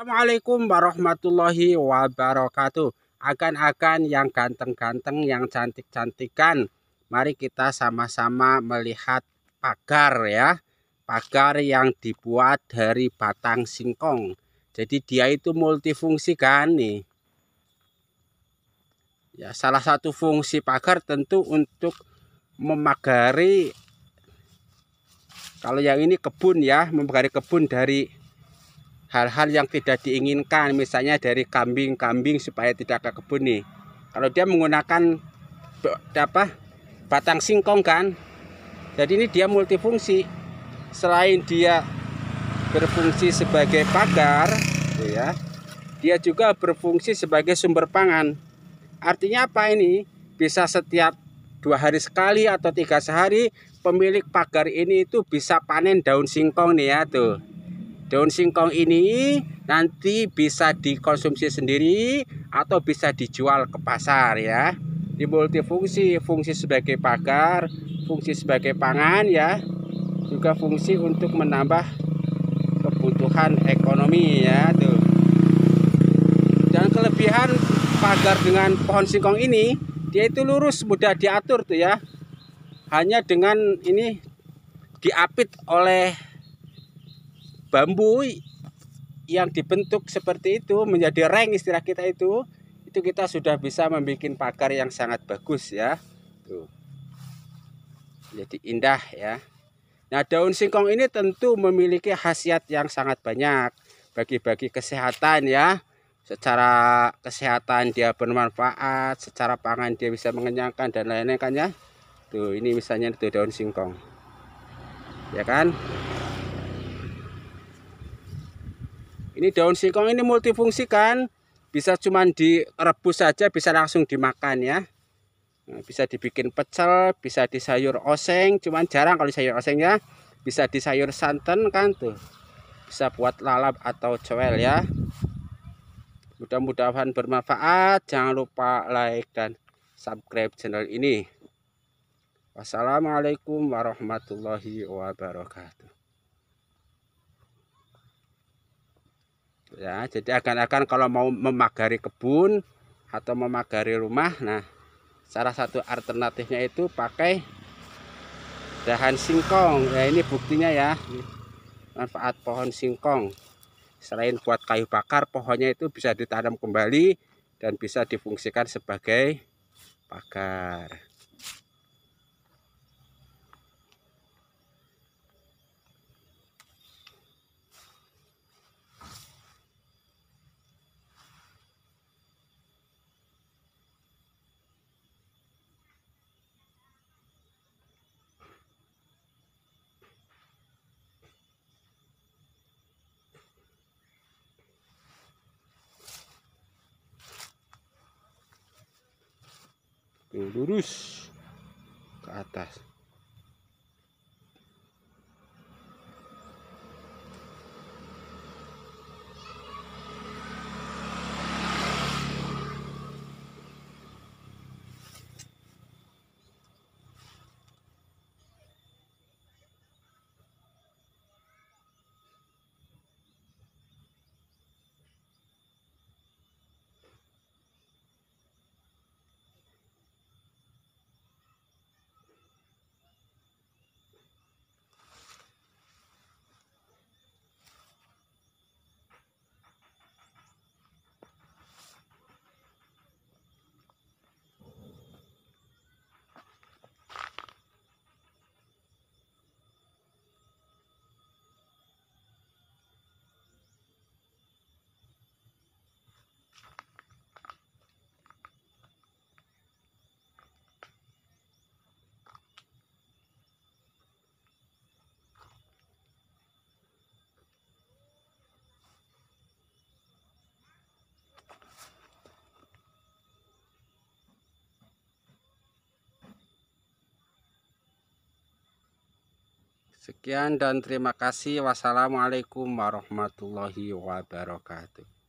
Assalamualaikum warahmatullahi wabarakatuh. Akan-akan yang ganteng-ganteng, yang cantik-cantikan. Mari kita sama-sama melihat pagar ya. Pagar yang dibuat dari batang singkong. Jadi dia itu multifungsi kan nih. Ya, salah satu fungsi pagar tentu untuk memagari kalau yang ini kebun ya, memagari kebun dari hal-hal yang tidak diinginkan misalnya dari kambing-kambing supaya tidak ke kebun nih. Kalau dia menggunakan apa batang singkong kan? Jadi ini dia multifungsi. Selain dia berfungsi sebagai pagar gitu ya dia juga berfungsi sebagai sumber pangan. Artinya apa ini? Bisa setiap dua hari sekali atau tiga sehari pemilik pagar ini itu bisa panen daun singkong nih ya tuh Daun singkong ini nanti bisa dikonsumsi sendiri atau bisa dijual ke pasar ya. Di multifungsi, fungsi sebagai pagar, fungsi sebagai pangan ya. Juga fungsi untuk menambah kebutuhan ekonomi ya tuh. Dan kelebihan pagar dengan pohon singkong ini, dia itu lurus mudah diatur tuh ya. Hanya dengan ini diapit oleh bambu yang dibentuk seperti itu menjadi reng istilah kita itu itu kita sudah bisa membuat pagar yang sangat bagus ya. Tuh. Jadi indah ya. Nah daun singkong ini tentu memiliki khasiat yang sangat banyak bagi-bagi kesehatan ya. Secara kesehatan dia bermanfaat secara pangan dia bisa mengenyangkan dan lain-lain kan ya. Tuh ini misalnya itu daun singkong. Ya kan Ini daun singkong ini multifungsi kan. Bisa cuman direbus saja, bisa langsung dimakan ya. Nah, bisa dibikin pecel, bisa di sayur oseng, cuman jarang kalau sayur oseng ya. Bisa di sayur santan kan tuh. Bisa buat lalap atau cowel ya. Mudah-mudahan bermanfaat. Jangan lupa like dan subscribe channel ini. Wassalamualaikum warahmatullahi wabarakatuh. Ya jadi akan-akan kalau mau memagari kebun atau memagari rumah nah salah satu alternatifnya itu pakai dahan singkong. Ya ini buktinya ya manfaat pohon singkong. Selain buat kayu bakar pohonnya itu bisa ditanam kembali dan bisa difungsikan sebagai pagar lurus ke atas Sekian dan terima kasih. Wassalamualaikum warahmatullahi wabarakatuh.